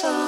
time.